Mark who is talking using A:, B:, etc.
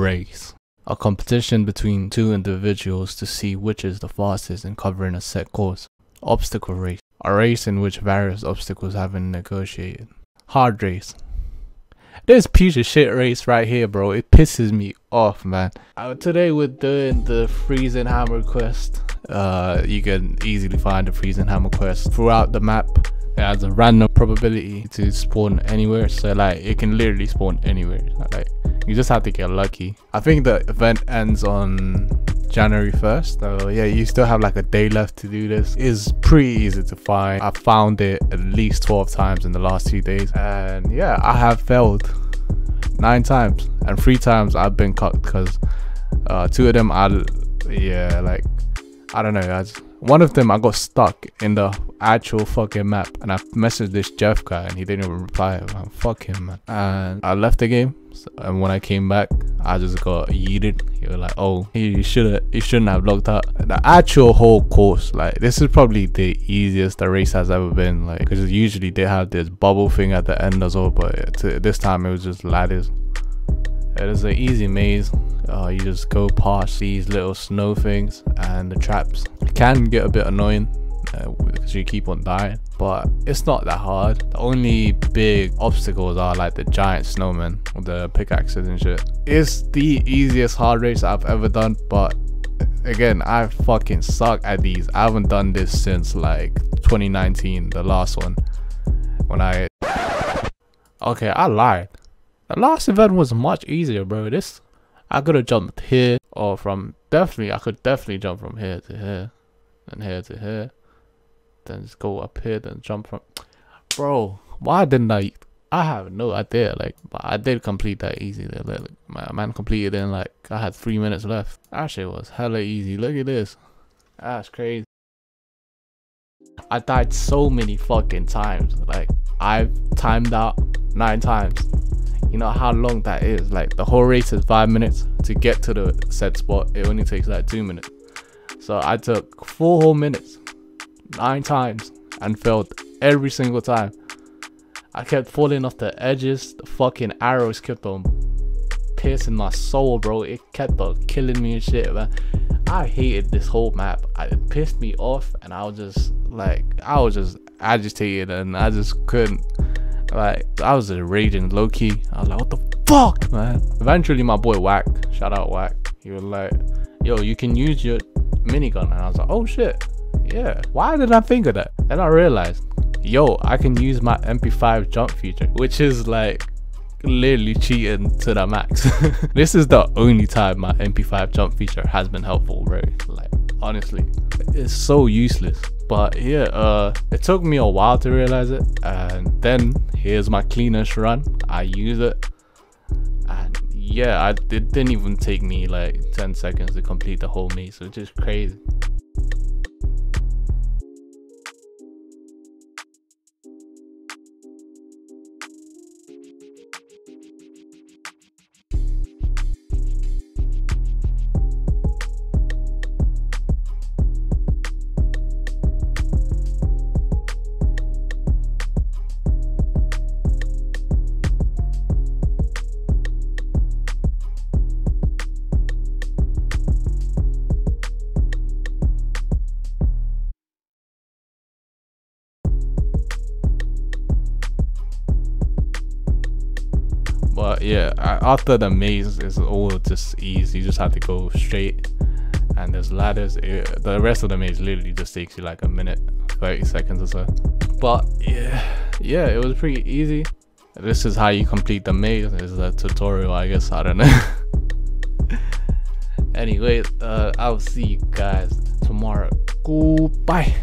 A: race. A competition between two individuals to see which is the fastest in covering a set course. Obstacle race. A race in which various obstacles have been negotiated. Hard race. This piece of shit race right here, bro. It pisses me off, man. Uh, today we're doing the freezing hammer quest. Uh, you can easily find the freezing hammer quest throughout the map. It has a random probability to spawn anywhere, so like it can literally spawn anywhere. Like you just have to get lucky. I think the event ends on January 1st. So yeah, you still have like a day left to do this. It's pretty easy to find. I found it at least 12 times in the last two days. And yeah, I have failed nine times. And three times I've been cut because uh, two of them I, yeah, like, I don't know guys. One of them I got stuck in the actual fucking map and I messaged this Jeff guy and he didn't even reply. Man, fuck him man. And I left the game and when I came back, I just got yeeted. He was like, "Oh, he should have, he shouldn't have locked out." The actual whole course, like this is probably the easiest the race has ever been. Like, because usually they have this bubble thing at the end as well, but this time it was just ladders. It is an easy maze. Uh, you just go past these little snow things and the traps. It can get a bit annoying uh, because you keep on dying but it's not that hard. The only big obstacles are like the giant snowmen with the pickaxes and shit. It's the easiest hard race i've ever done but again i fucking suck at these. I haven't done this since like 2019 the last one when i okay i lied. The last event was much easier bro. This i could have jumped here or from definitely i could definitely jump from here to here and here to here then just go up here, then jump from. Bro, why didn't I? I have no idea. Like, but I did complete that easy. Like, my man completed in like I had three minutes left. Actually shit was hella easy. Look at this. That's crazy. I died so many fucking times. Like, I've timed out nine times. You know how long that is? Like, the whole race is five minutes. To get to the set spot, it only takes like two minutes. So I took four whole minutes nine times and failed every single time. I kept falling off the edges. The fucking arrows kept on piercing my soul, bro. It kept on killing me and shit, man. I hated this whole map. It pissed me off, and I was just like, I was just agitated, and I just couldn't. Like, I was raging low key. I was like, what the fuck, man? Eventually, my boy Whack, shout out Whack, he was like, yo, you can use your minigun, and I was like, oh shit. Yeah, why did I think of that? And I realized, yo, I can use my MP5 jump feature, which is like literally cheating to the max. this is the only time my MP5 jump feature has been helpful, bro. Like, honestly, it's so useless. But yeah, uh, it took me a while to realize it. And then here's my cleanest run. I use it. And yeah, I, it didn't even take me like 10 seconds to complete the whole maze, which is crazy. But yeah after the maze is all just easy. You just have to go straight and there's ladders. It, the rest of the maze literally just takes you like a minute 30 seconds or so. But yeah yeah it was pretty easy. This is how you complete the maze is a tutorial i guess. I don't know. Anyway uh i'll see you guys tomorrow. Goodbye